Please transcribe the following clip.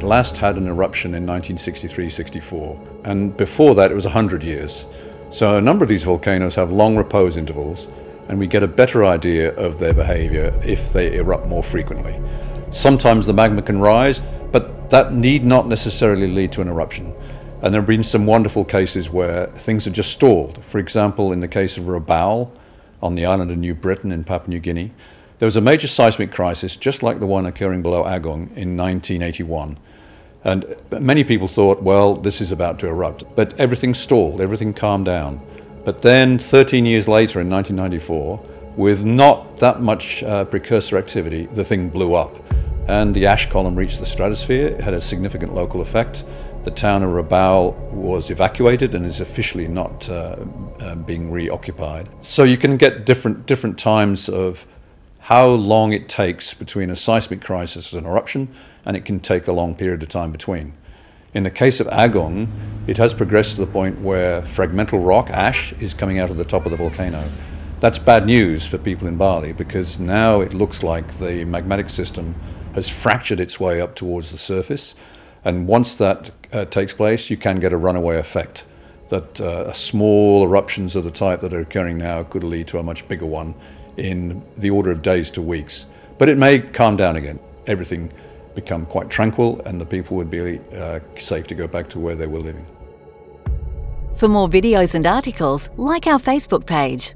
It last had an eruption in 1963-64, and before that it was 100 years. So a number of these volcanoes have long repose intervals, and we get a better idea of their behavior if they erupt more frequently. Sometimes the magma can rise, but that need not necessarily lead to an eruption. And there have been some wonderful cases where things have just stalled. For example, in the case of Rabaul on the island of New Britain in Papua New Guinea, there was a major seismic crisis, just like the one occurring below Agung in 1981. And many people thought, well, this is about to erupt. But everything stalled, everything calmed down. But then, 13 years later, in 1994, with not that much uh, precursor activity, the thing blew up. And the ash column reached the stratosphere. It had a significant local effect. The town of Rabaul was evacuated and is officially not uh, uh, being reoccupied. So you can get different, different times of how long it takes between a seismic crisis and an eruption, and it can take a long period of time between. In the case of Agung, it has progressed to the point where fragmental rock, ash, is coming out of the top of the volcano. That's bad news for people in Bali because now it looks like the magmatic system has fractured its way up towards the surface. And once that uh, takes place, you can get a runaway effect that uh, small eruptions of the type that are occurring now could lead to a much bigger one in the order of days to weeks. But it may calm down again. Everything become quite tranquil and the people would be uh, safe to go back to where they were living. For more videos and articles, like our Facebook page.